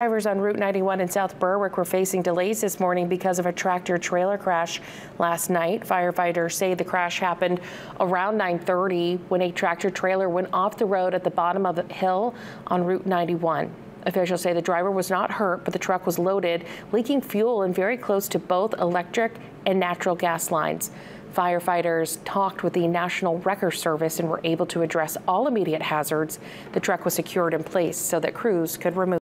Drivers on Route 91 in South Berwick were facing delays this morning because of a tractor trailer crash last night. Firefighters say the crash happened around 9:30 when a tractor trailer went off the road at the bottom of a hill on Route 91. Officials say the driver was not hurt, but the truck was loaded, leaking fuel and very close to both electric and natural gas lines. Firefighters talked with the National Wrecker Service and were able to address all immediate hazards. The truck was secured in place so that crews could remove